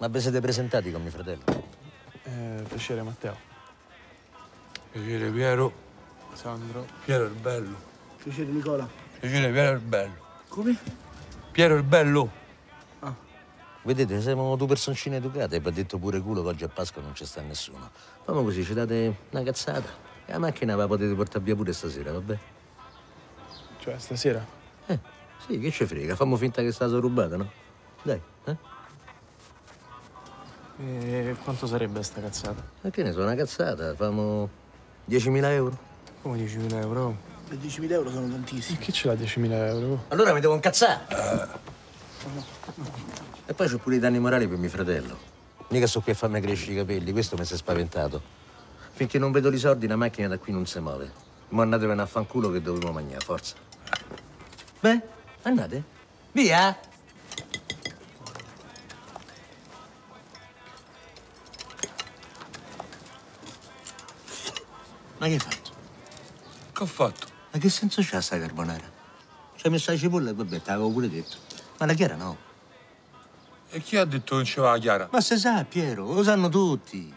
Ma vi siete presentati con mio fratello? Eh, piacere Matteo. Piacere Piero. Sandro. Piero il bello. Piacere Nicola. Piacere Piero il bello. Come? Piero il bello. Vedete, siamo due personcine educate e vi ha detto pure culo che oggi a Pasqua non ci sta nessuno. Famo così, ci date una cazzata. E la macchina la potete portare via pure stasera, vabbè? Cioè, stasera? Eh, sì, che ci frega, fammo finta che è stata rubata, no? Dai, eh? E quanto sarebbe sta cazzata? Ma che ne so, una cazzata, famo 10.000 euro. Come 10.000 euro? Le 10.000 euro sono E tantissimi. chi ce l'ha 10.000 euro? Allora mi devo incazzare. E poi c'ho pure i danni morali per mio fratello. Mica sto qui a farmi crescere i capelli, questo mi si è spaventato. Finché non vedo i soldi, la macchina da qui non si muove. Ma andatevene a fanculo che dovevo mangiare, forza. Beh, andate. Via! Ma che hai fatto? Che ho fatto? Ma che senso c'ha sta carbonara? Ci hai messo la cipolla e vabbè, te l'avevo pure detto. Ma la chiara no. E chi ha detto che non va la chiara? Ma se sa, Piero, lo sanno tutti.